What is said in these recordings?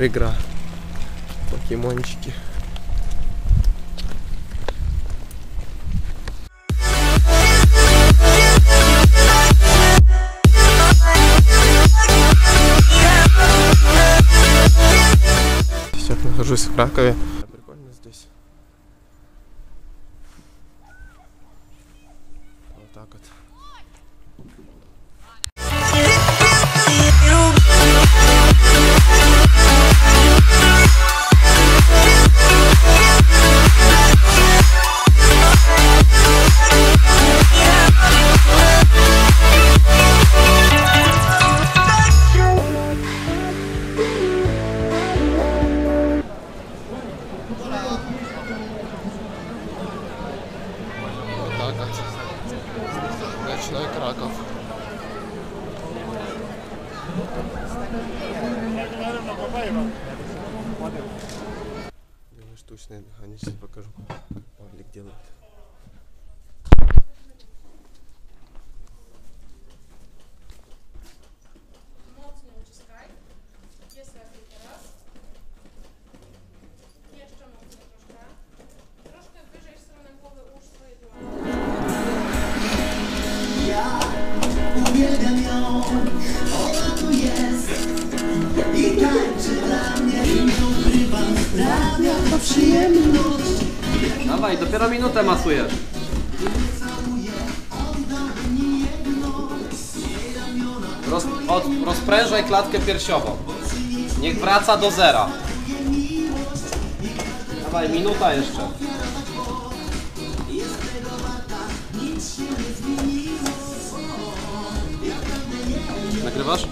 супер игра. Покемончики. Сейчас нахожусь в Кракове. Делаю штучное дыхание, сейчас покажу. Павлик делает. Dawaj, dopiero minutę masujesz. Roz, od, rozprężaj klatkę piersiową. Niech wraca do zera. Dawaj, minuta jeszcze. Nagrywasz?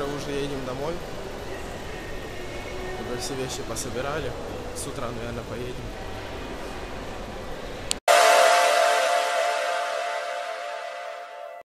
Завтра уже едем домой. Уже все вещи пособирали. С утра, наверное, поедем.